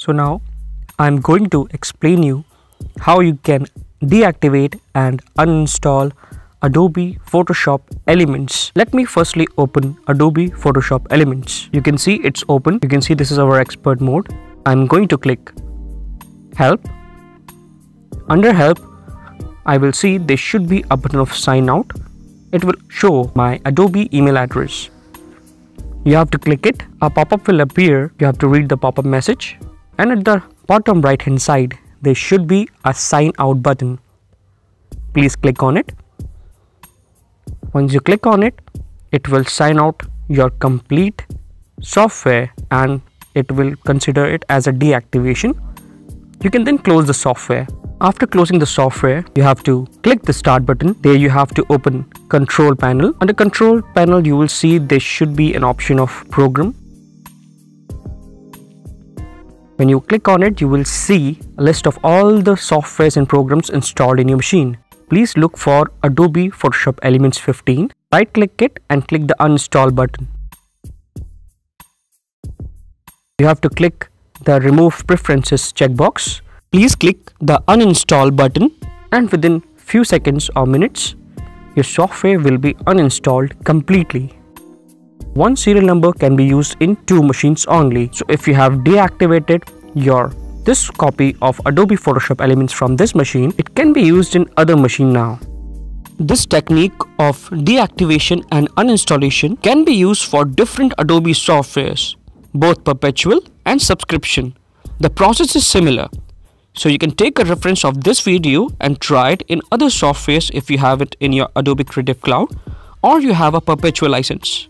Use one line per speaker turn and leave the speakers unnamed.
So now I'm going to explain you how you can deactivate and uninstall Adobe Photoshop Elements. Let me firstly open Adobe Photoshop Elements. You can see it's open. You can see this is our expert mode. I'm going to click Help. Under Help, I will see there should be a button of sign out. It will show my Adobe email address. You have to click it. A pop-up will appear. You have to read the pop-up message and at the bottom right hand side there should be a sign out button. Please click on it. Once you click on it, it will sign out your complete software and it will consider it as a deactivation. You can then close the software. After closing the software, you have to click the start button. There you have to open control panel. Under control panel, you will see there should be an option of program when you click on it, you will see a list of all the softwares and programs installed in your machine. Please look for Adobe Photoshop Elements 15. Right click it and click the uninstall button. You have to click the remove preferences checkbox. Please click the uninstall button and within few seconds or minutes, your software will be uninstalled completely. One serial number can be used in two machines only. So if you have deactivated your this copy of Adobe Photoshop Elements from this machine, it can be used in other machine now. This technique of deactivation and uninstallation can be used for different Adobe softwares, both perpetual and subscription. The process is similar. So you can take a reference of this video and try it in other softwares if you have it in your Adobe Creative Cloud or you have a perpetual license.